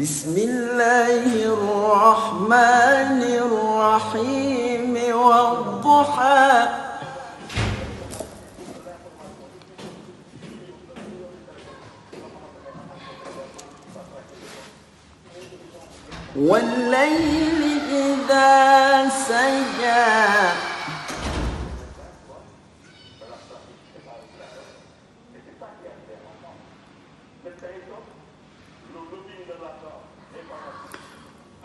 بسم الله الرحمن الرحيم والضحى. والليل إذا سجى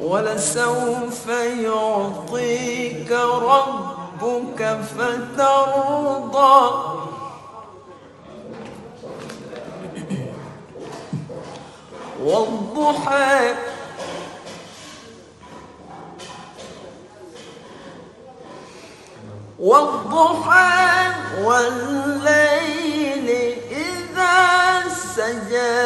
ولسوف يعطيك ربك فترضى. والضحى والضحى والليل إذا سجى.